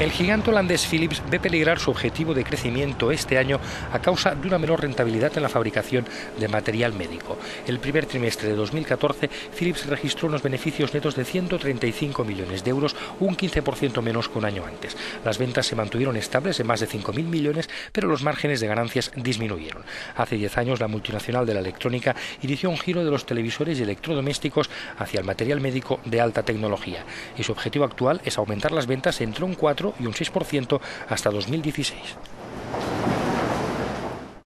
El gigante holandés Philips ve peligrar su objetivo de crecimiento este año a causa de una menor rentabilidad en la fabricación de material médico. El primer trimestre de 2014, Philips registró unos beneficios netos de 135 millones de euros, un 15% menos que un año antes. Las ventas se mantuvieron estables en más de 5.000 millones, pero los márgenes de ganancias disminuyeron. Hace 10 años, la multinacional de la electrónica inició un giro de los televisores y electrodomésticos hacia el material médico de alta tecnología, y su objetivo actual es aumentar las ventas entre un 4 y un 6% hasta 2016.